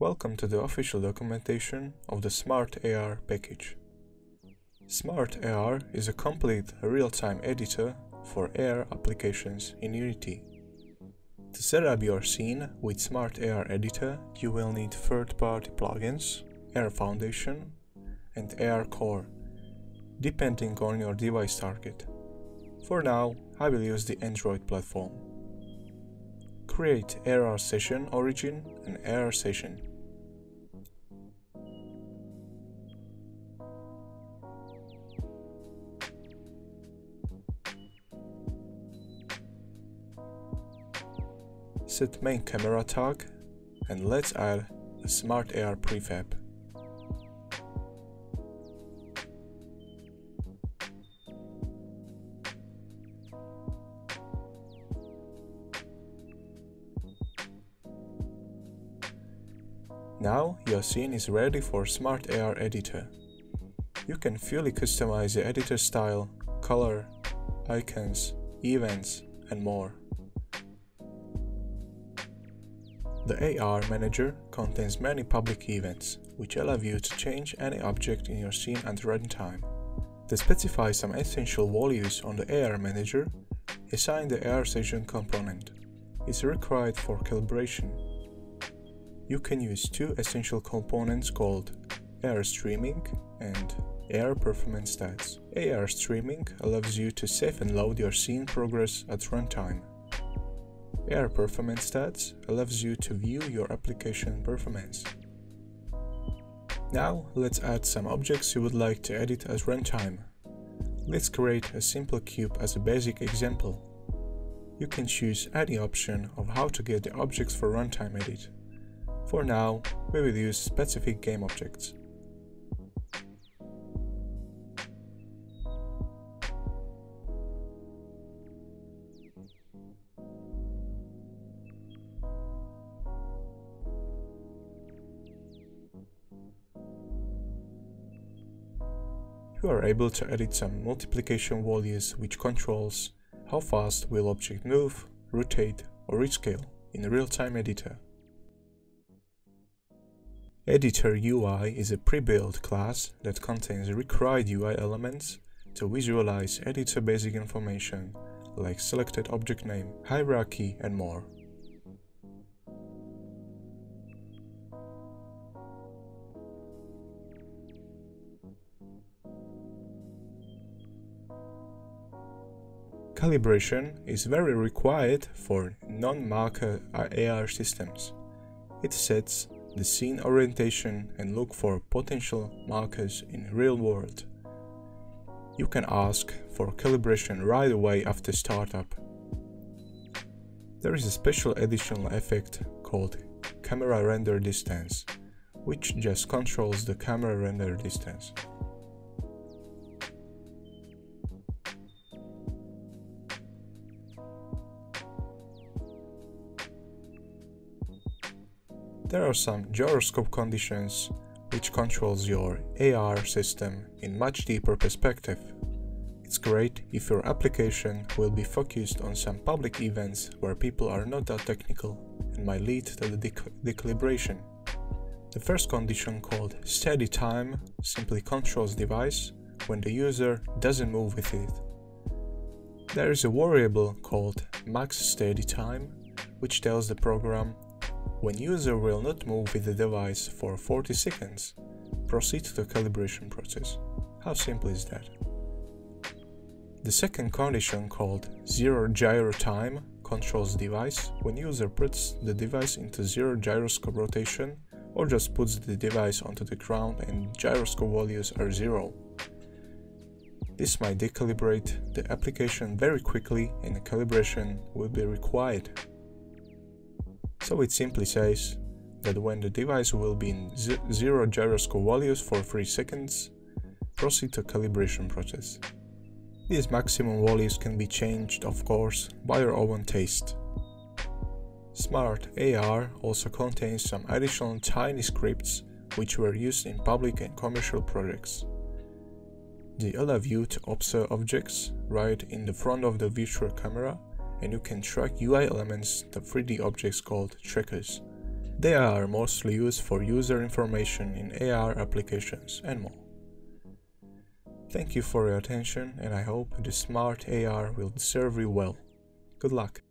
Welcome to the official documentation of the Smart AR package. Smart AR is a complete real-time editor for AR applications in Unity. To set up your scene with Smart AR Editor, you will need third-party plugins, AR Foundation, and AR Core, depending on your device target. For now, I will use the Android platform. Create AR Session Origin and AR Session. Set main camera tag and let's add a Smart AR prefab. Now your scene is ready for Smart AR Editor. You can fully customize the editor style, color, icons, events, and more. The AR Manager contains many public events, which allow you to change any object in your scene at runtime. To specify some essential values on the AR Manager, assign the AR Session component. It's required for calibration you can use two essential components called AR Streaming and AR Performance Stats. AR Streaming allows you to save and load your scene progress at runtime. AR Performance Stats allows you to view your application performance. Now let's add some objects you would like to edit as runtime. Let's create a simple cube as a basic example. You can choose any option of how to get the objects for runtime edit. For now, we will use specific game objects. You are able to edit some multiplication values which controls how fast will object move, rotate or rescale in a real-time editor. Editor UI is a pre-built class that contains required UI elements to visualize editor basic information like selected object name, hierarchy and more. Calibration is very required for non-marker AR systems. It sets the scene orientation and look for potential markers in real world. You can ask for calibration right away after startup. There is a special additional effect called camera render distance, which just controls the camera render distance. There are some gyroscope conditions which controls your AR system in much deeper perspective. It's great if your application will be focused on some public events where people are not that technical and might lead to the decalibration. The first condition called steady time simply controls device when the user doesn't move with it. There is a variable called max steady time which tells the program when user will not move with the device for 40 seconds, proceed to the calibration process. How simple is that? The second condition called zero gyro time controls device when user puts the device into zero gyroscope rotation or just puts the device onto the ground and gyroscope values are zero. This might decalibrate the application very quickly and calibration will be required. So it simply says that when the device will be in zero gyroscope values for 3 seconds, proceed to calibration process. These maximum values can be changed, of course, by your own taste. Smart AR also contains some additional tiny scripts which were used in public and commercial projects. They allow you to observe objects right in the front of the virtual camera and you can track UI elements, the 3D objects called trackers. They are mostly used for user information in AR applications and more. Thank you for your attention and I hope the smart AR will serve you well. Good luck!